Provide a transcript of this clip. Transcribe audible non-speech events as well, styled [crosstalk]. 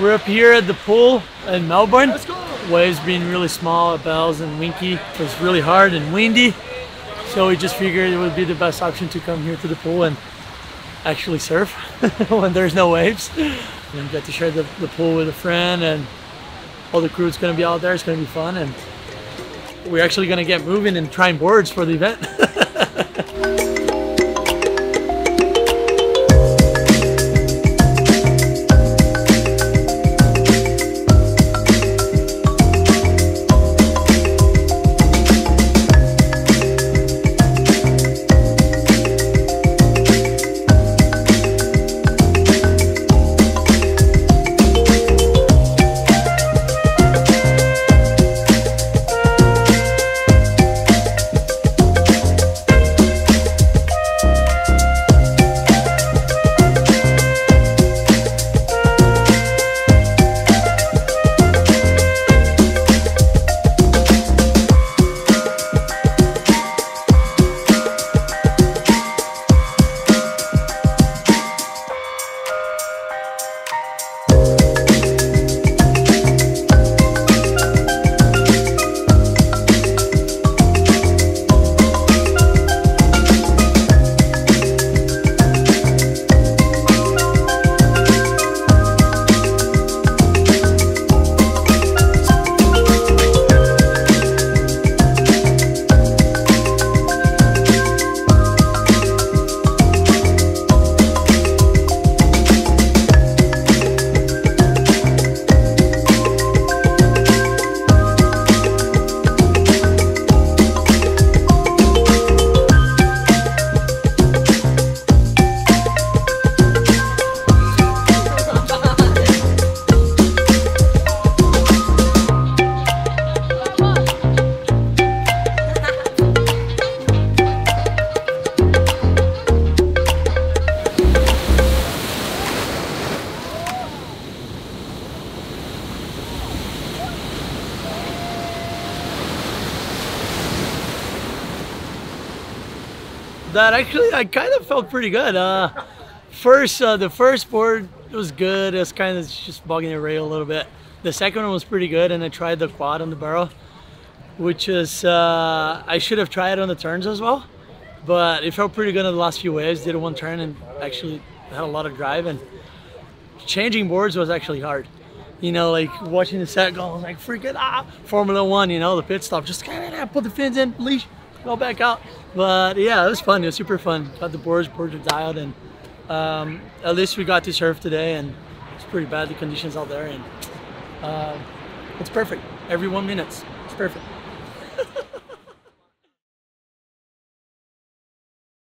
We're up here at the pool in Melbourne. Waves being really small at Bells and Winky. Was really hard and windy. So we just figured it would be the best option to come here to the pool and actually surf [laughs] when there's no waves. And get to share the, the pool with a friend and all the crew is going to be out there. It's going to be fun. And we're actually going to get moving and trying boards for the event. [laughs] that actually I kind of felt pretty good. Uh, first, uh, the first board was good. It was kind of just bugging the rail a little bit. The second one was pretty good, and I tried the quad on the barrel, which is uh, I should have tried on the turns as well, but it felt pretty good in the last few waves. Did one turn and actually had a lot of drive, and changing boards was actually hard. You know, like watching the set go, I was like, freaking ah, Formula One. You know, the pit stop, just kind of put the fins in, leash, go back out. But yeah, it was fun. It was super fun. Got the boards, boards were dialed, and um, at least we got to surf today. And it's pretty bad the conditions out there, and uh, it's perfect. Every one minutes, it's perfect.